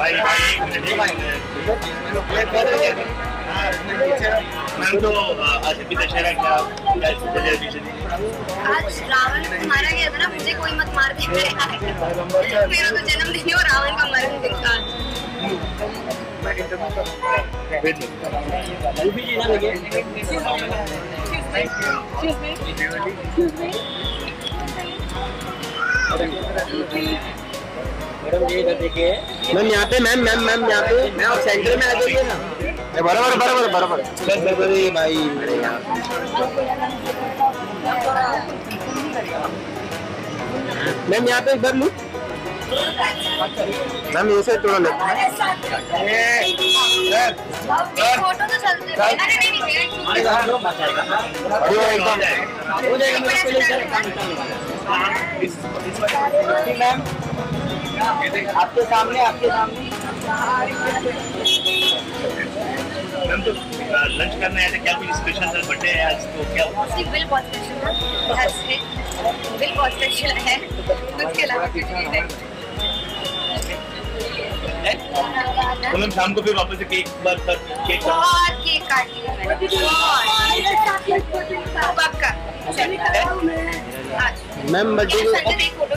भाई भाई मैम तो आज हैप्पी दशहरा क्या क्या सेलिब्रेशन आज रावण को मारा गया था ना मुझे कोई मत मार दे मेरा तो जन्मदिन ही और रावण का मरण मैम यहाँ पे मैम मैम मैम यहाँ पे मैम आप सेंटर में आ जाइए ना ए, बराबर बराबर बराबर अरे भाई मेरे यार मैम यहाँ पे इधर लू मैम ये से थोड़ा ले फ़ोटो तो चलते हैं। अरे नहीं नहीं एकदम आपके सामने आपके सामने। मैम तो लंच करने आए थे क्या कुछ स्पेशल था बर्थडे है आज? तो क्या हुआ? उसकी बिल बहुत स्पेशल है। आज से बिल बहुत स्पेशल है। उसके अलावा कुछ नहीं है। तो मैम शाम को फिर वापस से केक बार पर केक बहुत केक काट लिया मैंने। बहुत। पक्का आज मैम बर्थडे